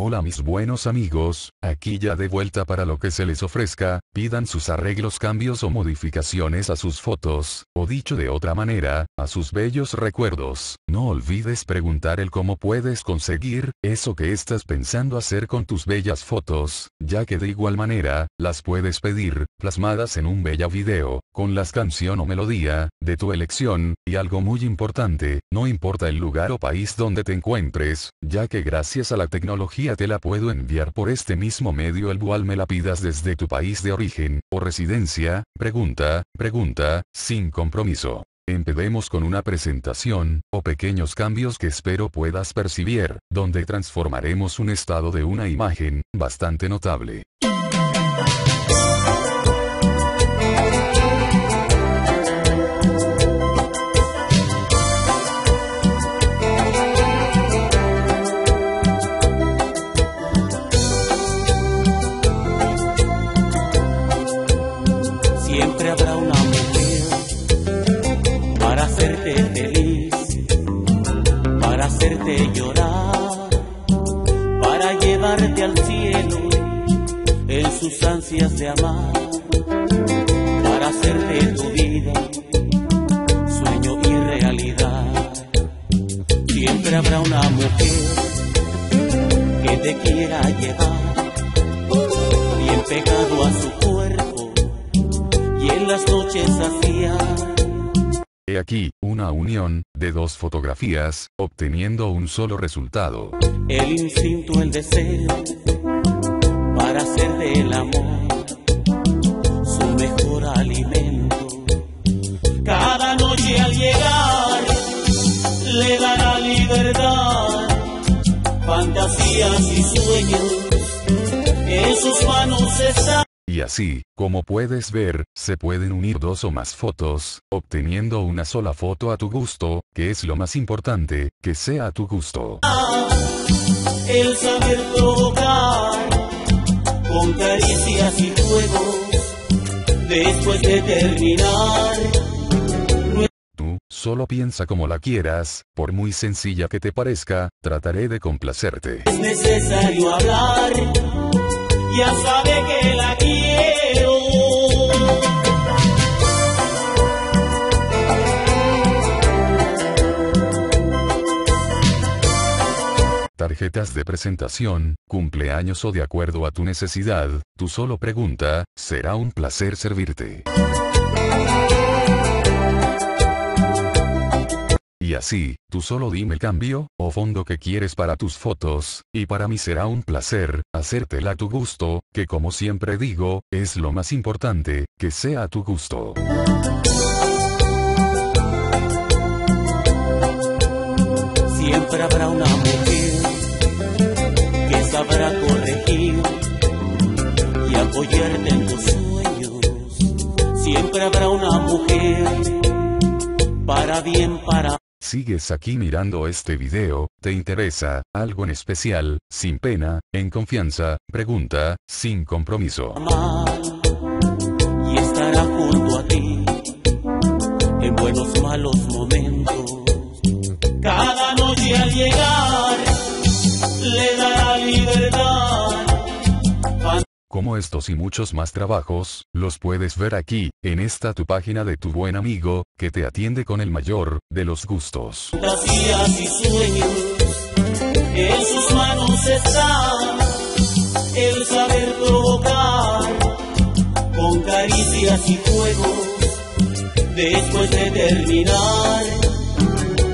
Hola mis buenos amigos, aquí ya de vuelta para lo que se les ofrezca, pidan sus arreglos cambios o modificaciones a sus fotos, o dicho de otra manera, a sus bellos recuerdos, no olvides preguntar el cómo puedes conseguir, eso que estás pensando hacer con tus bellas fotos, ya que de igual manera, las puedes pedir, plasmadas en un bella video, con las canción o melodía, de tu elección, y algo muy importante, no importa el lugar o país donde te encuentres, ya que gracias a la tecnología te la puedo enviar por este mismo medio el cual me la pidas desde tu país de origen, o residencia, pregunta, pregunta, sin compromiso. Empecemos con una presentación, o pequeños cambios que espero puedas percibir, donde transformaremos un estado de una imagen, bastante notable. Llorar, para llevarte al cielo en sus ansias de amar, para hacerte tu vida sueño y realidad. Siempre habrá una mujer que te quiera llevar, bien pegado a su cuerpo, y en las noches hacía He aquí, una unión, de dos fotografías, obteniendo un solo resultado. El instinto, el deseo, para hacer del amor su mejor alimento. Cada noche al llegar, le dará libertad, fantasías y sueños, en sus manos están. Y así, como puedes ver, se pueden unir dos o más fotos, obteniendo una sola foto a tu gusto, que es lo más importante, que sea a tu gusto. El saber provocar, con caricias y juegos, después de terminar. Tú, solo piensa como la quieras, por muy sencilla que te parezca, trataré de complacerte. Es necesario hablar ya sabe que la Tarjetas de presentación, cumpleaños o de acuerdo a tu necesidad, tu solo pregunta, será un placer servirte. Y así, tú solo dime el cambio, o fondo que quieres para tus fotos, y para mí será un placer, hacértela a tu gusto, que como siempre digo, es lo más importante, que sea a tu gusto. Siempre habrá mujer que sabrá corregir y apoyarte en tus sueños. Siempre habrá una mujer para bien, para Sigues aquí mirando este video, ¿te interesa, algo en especial, sin pena, en confianza, pregunta, sin compromiso? Y estará junto a ti, en buenos malos momentos. Cada noche al llegar, le dará libertad como estos y muchos más trabajos, los puedes ver aquí, en esta tu página de tu buen amigo, que te atiende con el mayor, de los gustos. Fantasías y sueños, en sus manos está el saber provocar, con caricias y juegos, después de terminar,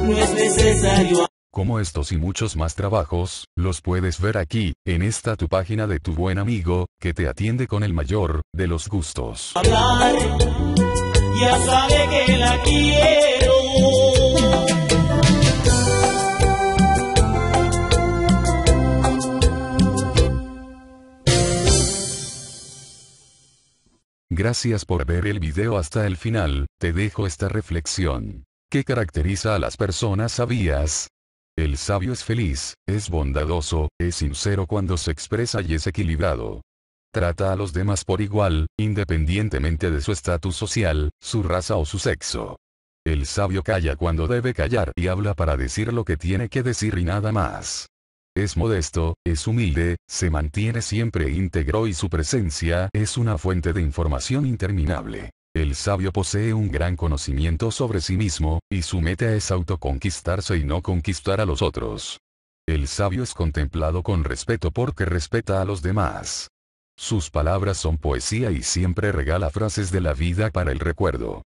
no es necesario como estos y muchos más trabajos, los puedes ver aquí, en esta tu página de tu buen amigo, que te atiende con el mayor, de los gustos. Hablar, ya sabe que la quiero. Gracias por ver el video hasta el final, te dejo esta reflexión. ¿Qué caracteriza a las personas sabias? El sabio es feliz, es bondadoso, es sincero cuando se expresa y es equilibrado. Trata a los demás por igual, independientemente de su estatus social, su raza o su sexo. El sabio calla cuando debe callar y habla para decir lo que tiene que decir y nada más. Es modesto, es humilde, se mantiene siempre íntegro y su presencia es una fuente de información interminable. El sabio posee un gran conocimiento sobre sí mismo, y su meta es autoconquistarse y no conquistar a los otros. El sabio es contemplado con respeto porque respeta a los demás. Sus palabras son poesía y siempre regala frases de la vida para el recuerdo.